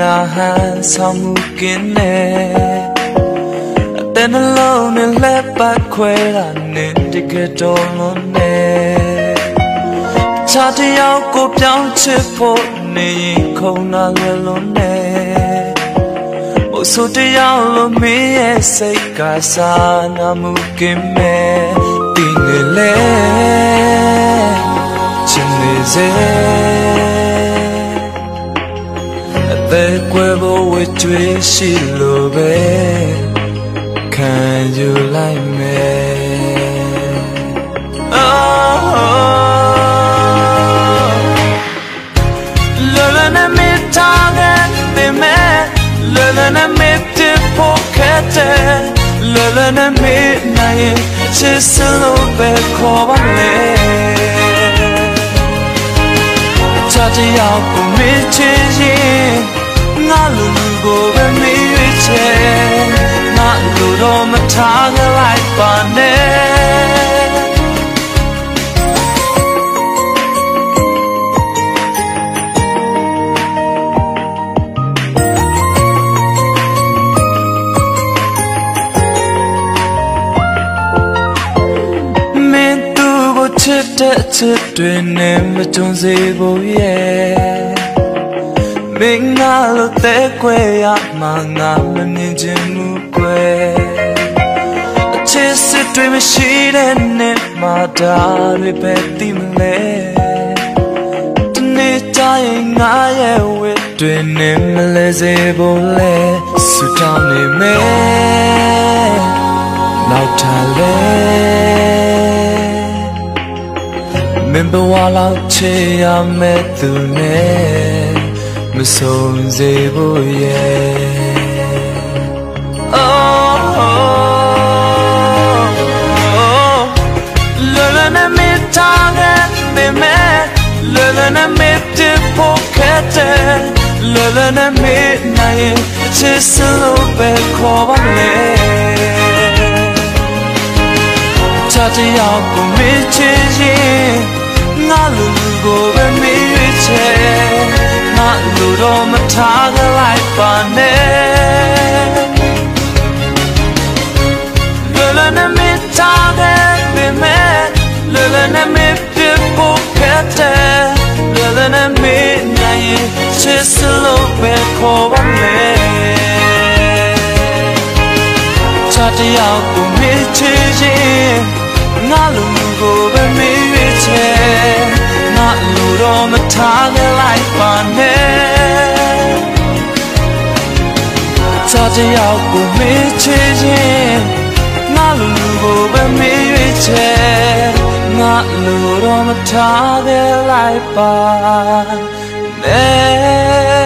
နာဟန်ဆောင်မှုကင်းနေအတဲ့နှလုံးနဲ့လက်ပတ်ခွဲတာနဲ့တကယ်တော်လုံးနဲ့ချာတယောက်ကိုပြောင်းချစ်ဖို့နေရင်ခုံနာလွယ်လုံးနဲ့ဘို့ဆိုတယောက်လိုမင်းရဲ့စိတ်ကစားနာမှုကင်းမဲ့ပြီးနေလေချင်နေစေ က်ကွယ်ဖို့ဝေကြွေးရှိလို့ပဲခံယူလိုက်မယ်လောလနဲ့မထားတဲ့ပေမဲ့လောလနဲ့မတဲ့ဖို့ခဲတဲ့လောလနဲ့မနိုင်ချစ်စလို့ပဲခေါ်ပါလေချာတယောက်ကိုမချစ်ရင် ငါလူလူကိုပဲမေးရချေငါလူတော့မထားကြလိုက်ပါနဲ့မင်းသူ့ကိုချစ်တဲ့ချစ်တွေနဲ့မကြုံစေဖို့ရဲ့ မင်းငါလို့တဲ့ခွဲရမှာငါမမြင်ချင်ဘူးကွယ်အချစ်စစ်တွေမရှိတဲ့နေ့မှာဒါတွေပဲသိမလဲဒီနေ့တိုင်းငါရဲ့ဝတ်တွေနဲ့မလဲစေဖို့လဲဆူတောင်းနေမယ်နောက်ထားလဲမင်းဘဝလောက်ချေရမဲ့သူနဲ့ မဆုံးစေဖို့ရဲ့လောလနဲ့မထားခဲ့ပေမဲ့လောလနဲ့မ တော့မထားကြလိုက်ပါနဲ့လွယ်လွယ်နဲ့မထားခဲ့ပေမဲ့လွယ်လွယ်နဲ့မပြဖို့ခဲ့တဲ့လွယ်လွယ်နဲ့မနိုင်ရင်ချစ်စလို့ပဲခေါ်ပါမယ်ချာတယောက်ကိုမေ့ချင်ရင်ငါလူကိုပဲမေ့ချင်ငါလူတော့မထားခဲ့ ချာတယောက်ကိုမေးချေခြင်းငါလူလူကိုပဲမေးရွေးချယ်ငါလူတော့မထားခဲ့လိုက်ပါနဲ့